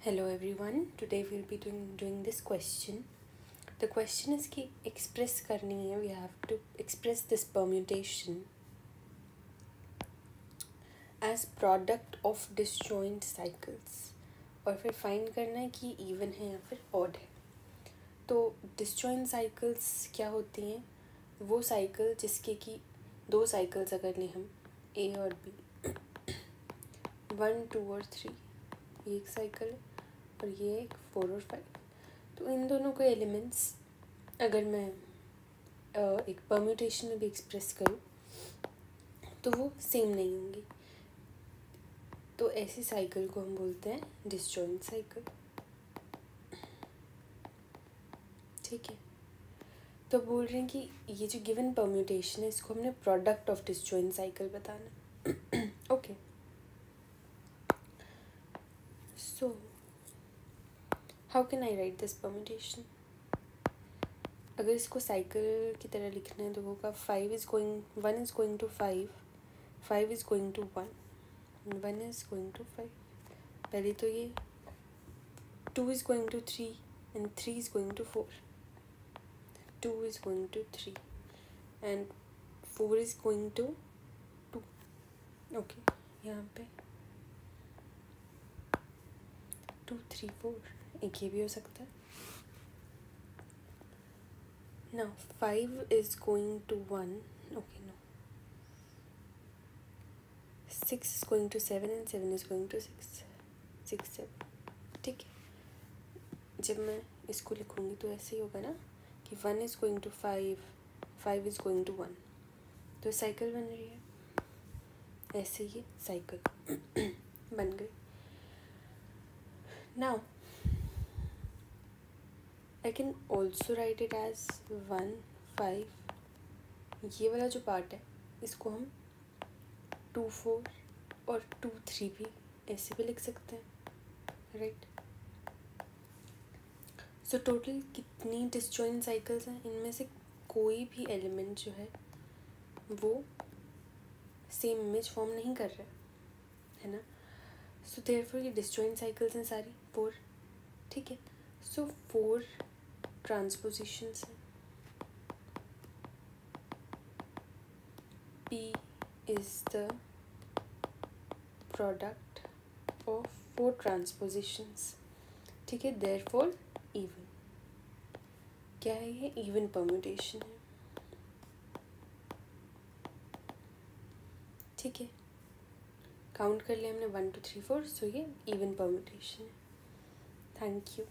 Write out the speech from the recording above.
Hello everyone. Today we'll be doing doing this question. The question is कि express करनी है we have to express this permutation as product of disjoint cycles और फिर find करना है कि even है या फिर ऑड है तो डिसजॉइंट साइकिल्स क्या होती हैं वो साइकिल जिसके कि दो साइकिल्स अगर लें हम ए और बी वन टू और थ्री एक साइकिल और ये एक फोर और फाइव तो इन दोनों के एलिमेंट्स अगर मैं एक परम्यूटेशन में भी एक्सप्रेस करूँ तो वो सेम नहीं होंगी. तो ऐसी साइकिल को हम बोलते हैं डिसजॉइंट साइकिल ठीक है? तो बोल रहे हैं कि ये जो गिवन परम्यूटेशन है, इसको हमने प्रोडक्ट ऑफ़ डिसजॉइंट साइकिल बताना okay so how can I write this permutation अगर इसको साइकिल की तरह लिखना है तो होगा five is going one is going to five five is going to one one is going to five पहले तो ये two is going to three and three is going to four two is going to three and four is going to two okay यहाँ पे। To three four एक ये भी हो सकता है। Now 5 is going to 1 okay, no. 6 is going to 7 and 7 is going to 6 6 7 ठीक है। जब मैं इसको लिखूँगी तो ऐसे ही होगा ना कि one is going to five five is going to one तो साइकिल बन रही है। ऐसे ही साइकिल बन गई। Now I can also write it as one five ये वाला जो पार्ट है, इसको हम टू फोर और टू थ्री भी ऐसे भी लिख सकते हैं राइट सो टोटल कितनी डिसजॉइंट साइकिल्स हैं, इनमें से कोई भी एलिमेंट जो है, वो सेम इमेज फॉर्म नहीं कर रहा है ना? सो देयर फोर ये डिसजॉइंट साइकिल्स हैं सारी फोर ठीक है? सो फोर ट्रांसपोजिशंस हैं। P is the product of four transpositions, ठीक है? देर फोर इवन क्या है ये? इवन परम्यूटेशन है। ठीक है? काउंट कर लिया हमने one two three four so ये इवन परम्यूटेशन है। Thank you